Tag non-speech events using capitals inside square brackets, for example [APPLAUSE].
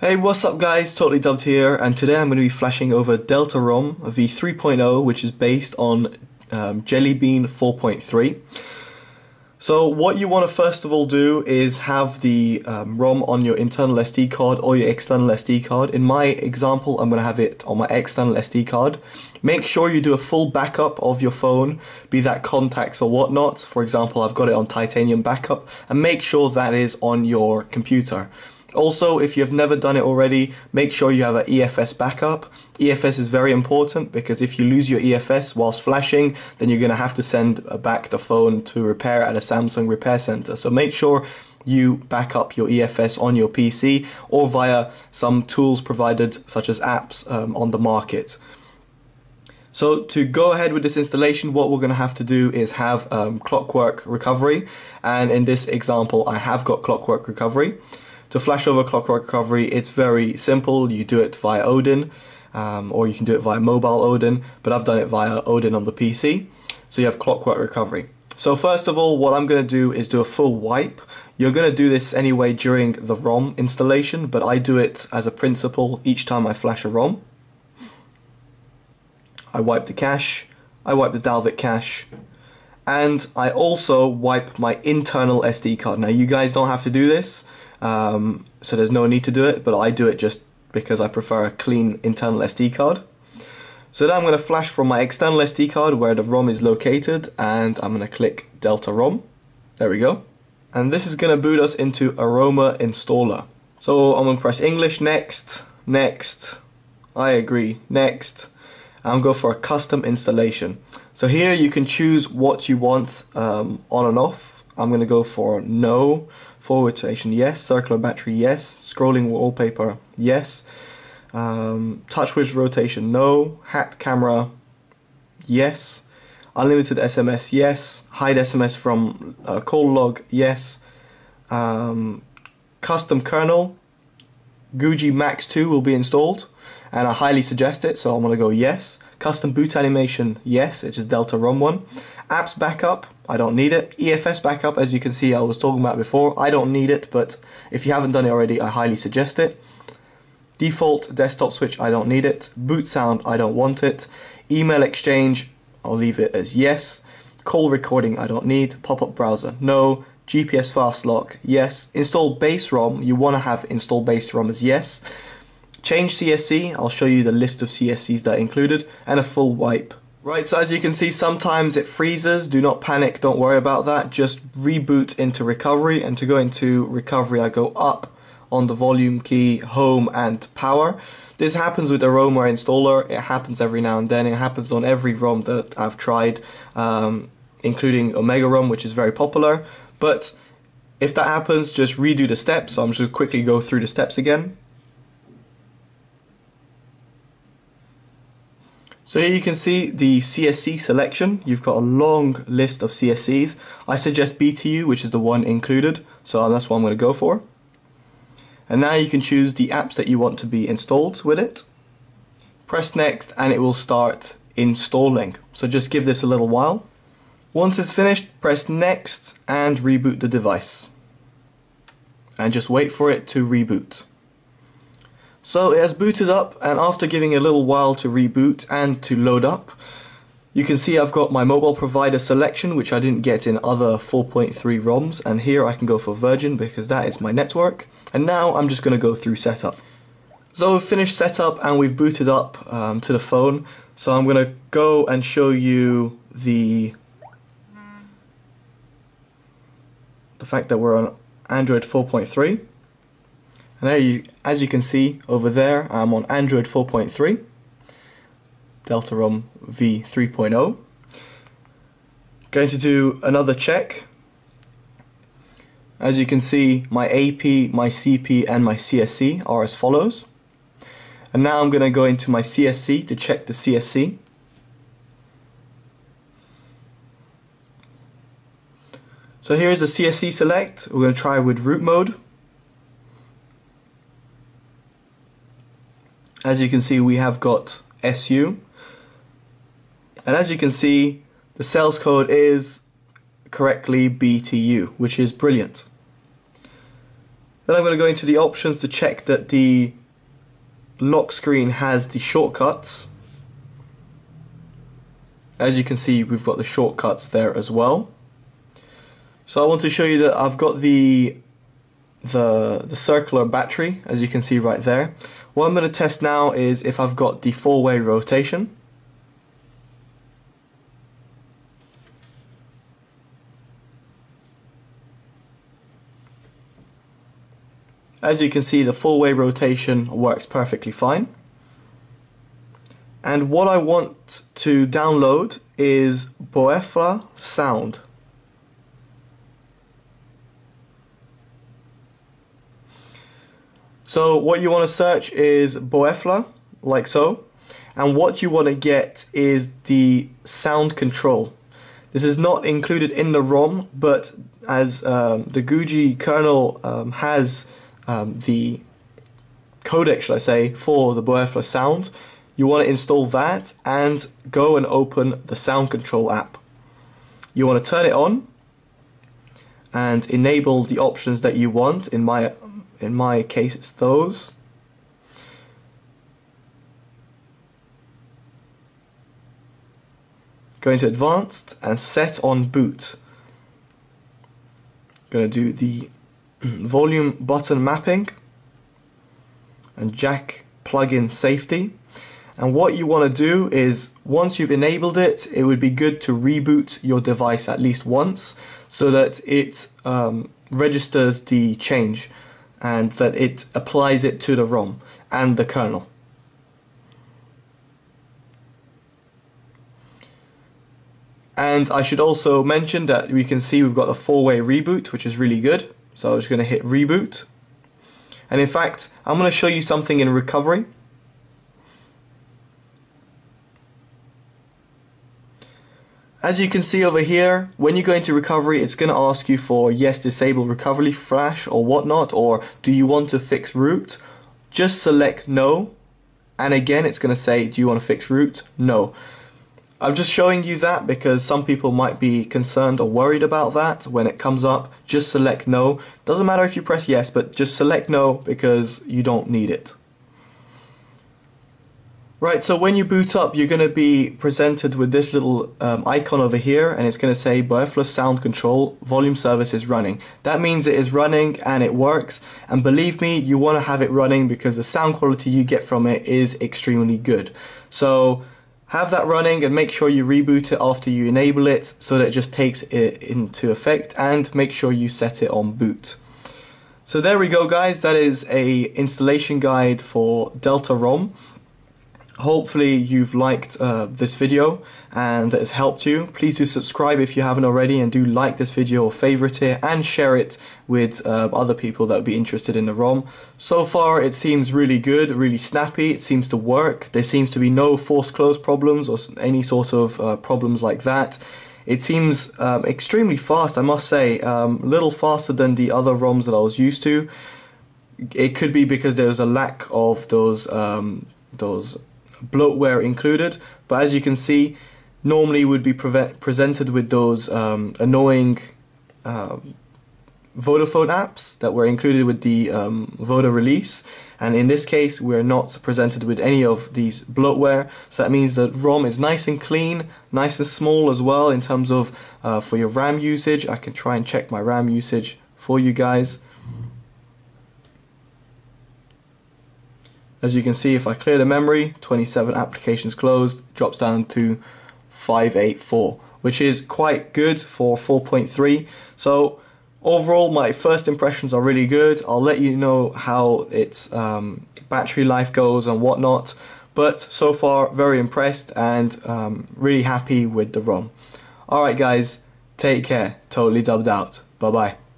Hey, what's up guys? Totally Dubbed here, and today I'm going to be flashing over Delta-ROM v3.0, which is based on um, Jelly Bean 4.3. So what you want to first of all do is have the um, ROM on your internal SD card or your external SD card. In my example, I'm going to have it on my external SD card. Make sure you do a full backup of your phone, be that contacts or whatnot. For example, I've got it on titanium backup, and make sure that is on your computer. Also, if you've never done it already, make sure you have an EFS backup. EFS is very important because if you lose your EFS whilst flashing, then you're going to have to send back the phone to repair at a Samsung repair center. So make sure you back up your EFS on your PC or via some tools provided such as apps um, on the market. So to go ahead with this installation, what we're going to have to do is have um, Clockwork Recovery. And in this example, I have got Clockwork Recovery. To flash over Clockwork Recovery, it's very simple. You do it via Odin, um, or you can do it via mobile Odin, but I've done it via Odin on the PC. So you have Clockwork Recovery. So first of all, what I'm going to do is do a full wipe. You're going to do this anyway during the ROM installation, but I do it as a principle each time I flash a ROM. I wipe the cache, I wipe the Dalvik cache, and I also wipe my internal SD card. Now you guys don't have to do this, um, so there's no need to do it, but I do it just because I prefer a clean internal SD card. So now I'm going to flash from my external SD card where the ROM is located and I'm going to click Delta ROM. There we go. And this is going to boot us into Aroma Installer. So I'm going to press English, next, next, I agree, next. To go for a custom installation. So here you can choose what you want um, on and off. I'm going to go for no four-way rotation, yes. Circular battery, yes. Scrolling wallpaper, yes. Um, touch width rotation, no. Hacked camera, yes. Unlimited SMS, yes. Hide SMS from uh, call log, yes. Um, custom kernel, Googy Max 2 will be installed, and I highly suggest it, so I'm going to go yes. Custom boot animation, yes, it's just Delta ROM 1. Apps backup, I don't need it. EFS backup, as you can see, I was talking about before, I don't need it, but if you haven't done it already, I highly suggest it. Default desktop switch, I don't need it. Boot sound, I don't want it. Email exchange, I'll leave it as yes. Call recording, I don't need. Pop-up browser, no. GPS fast lock, yes. Install base ROM, you want to have install base ROM as yes. Change CSC, I'll show you the list of CSCs that are included, and a full wipe. Right, so as you can see, sometimes it freezes. Do not panic, don't worry about that. Just reboot into recovery, and to go into recovery, I go up on the volume key, home, and power. This happens with Aroma installer. It happens every now and then. It happens on every ROM that I've tried, um, including Omega ROM, which is very popular. But if that happens, just redo the steps. So I'm just going to quickly go through the steps again. So here you can see the CSC selection. You've got a long list of CSCs. I suggest BTU, which is the one included, so that's what I'm going to go for. And now you can choose the apps that you want to be installed with it. Press next and it will start installing. So just give this a little while. Once it's finished, press next and reboot the device. And just wait for it to reboot. So it has booted up and after giving a little while to reboot and to load up, you can see I've got my mobile provider selection which I didn't get in other 4.3 ROMs and here I can go for Virgin because that is my network. And now I'm just going to go through setup. So we've finished setup and we've booted up um, to the phone. So I'm going to go and show you the the fact that we're on Android 4.3 and you, as you can see over there, I'm on Android 4.3, Delta ROM v3.0. Going to do another check. As you can see, my AP, my CP, and my CSC are as follows. And now I'm going to go into my CSC to check the CSC. So here's the CSC select. We're going to try with root mode. As you can see we have got SU and as you can see the sales code is correctly BTU which is brilliant Then I'm going to go into the options to check that the lock screen has the shortcuts. As you can see, we've got the shortcuts there as well. So I want to show you that I've got the the, the circular battery, as you can see right there. What I'm going to test now is if I've got the four-way rotation. As you can see, the four-way rotation works perfectly fine. And what I want to download is Boeffla Sound. So what you want to search is Boeffla, like so. And what you want to get is the sound control. This is not included in the ROM, but as um, the Googy kernel um, has um, the codec, shall I say, for the Boeffla sound, you want to install that and go and open the sound control app. You want to turn it on and enable the options that you want. In my in my case, it's those. Go into advanced and set on boot. Going to do the [CLEARS THROAT] volume button mapping and jack plugin safety. And what you want to do is once you've enabled it, it would be good to reboot your device at least once so that it um, registers the change and that it applies it to the ROM and the kernel. And I should also mention that we can see we've got a four-way reboot, which is really good. So I'm just going to hit reboot. And in fact, I'm going to show you something in recovery. As you can see over here, when you go into recovery, it's going to ask you for yes, disable recovery flash or whatnot, or do you want to fix root? Just select no. And again, it's going to say, do you want to fix root? No. I'm just showing you that because some people might be concerned or worried about that when it comes up. Just select no. Doesn't matter if you press yes, but just select no because you don't need it. Right, so when you boot up, you're going to be presented with this little um, icon over here, and it's going to say Boeffla Sound Control Volume Service is running. That means it is running and it works, and believe me, you want to have it running because the sound quality you get from it is extremely good. So have that running and make sure you reboot it after you enable it so that it just takes it into effect and make sure you set it on boot. So there we go guys, that is a installation guide for Delta ROM. Hopefully you've liked uh, this video and it has helped you. Please do subscribe if you haven't already and do like this video or favorite it and share it with uh, other people that would be interested in the ROM. So far it seems really good, really snappy, it seems to work. There seems to be no force close problems or any sort of uh, problems like that. It seems um, extremely fast, I must say, um, a little faster than the other ROMs that I was used to. It could be because there was a lack of those um, those bloatware included but as you can see normally would be presented with those um, annoying uh, Vodafone apps that were included with the um, Voda release. And in this case we're not presented with any of these bloatware. So that means that ROM is nice and clean nice and small as well in terms of uh, for your RAM usage. I can try and check my RAM usage for you guys As you can see, if I clear the memory, 27 applications closed, drops down to 584, which is quite good for 4.3. So overall, my first impressions are really good. I'll let you know how its um, battery life goes and whatnot. But so far, very impressed and um, really happy with the ROM. Alright guys, take care. Totally dubbed out. Bye bye.